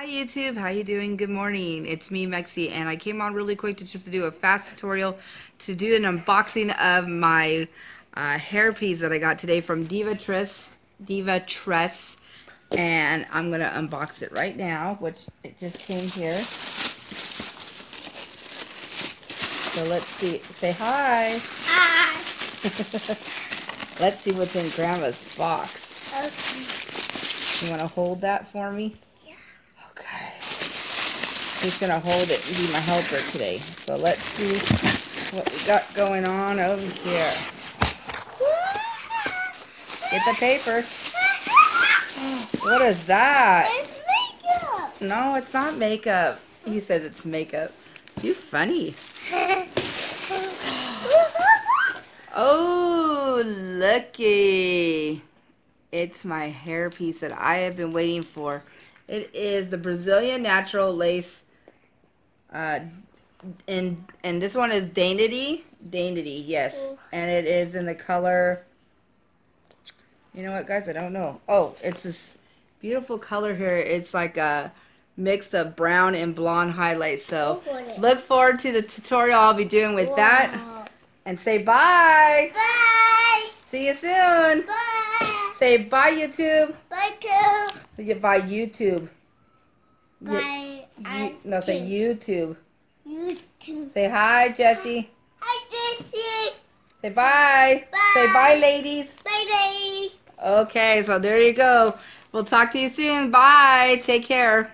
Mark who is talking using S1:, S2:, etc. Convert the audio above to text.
S1: Hi YouTube, how you doing? Good morning. It's me, Mexi, and I came on really quick to just to do a fast tutorial to do an unboxing of my uh, hairpiece that I got today from Divatress, Diva Tress, and I'm gonna unbox it right now, which it just came here. So let's see. Say hi.
S2: Hi.
S1: let's see what's in Grandma's box.
S2: Okay.
S1: You want to hold that for me? He's going to hold it and be my helper today. So let's see what we got going on over here. Get the paper. What is that?
S2: It's makeup.
S1: No, it's not makeup. He says it's makeup. You funny. Oh, lucky. It's my hairpiece that I have been waiting for. It is the Brazilian Natural Lace. Uh, and, and this one is Dainty. Dainty, yes. And it is in the color... You know what, guys? I don't know. Oh, it's this beautiful color here. It's like a mix of brown and blonde highlights. So look forward to the tutorial I'll be doing with
S2: wow.
S1: that. And say bye.
S2: Bye.
S1: See you soon.
S2: Bye.
S1: Say bye, YouTube.
S2: Bye, too.
S1: You bye, YouTube.
S2: Bye.
S1: No, say YouTube.
S2: YouTube.
S1: Say hi, Jesse.
S2: Hi, Jesse.
S1: Say bye.
S2: Bye.
S1: Say bye, ladies.
S2: Bye, ladies.
S1: Okay, so there you go. We'll talk to you soon. Bye. Take care.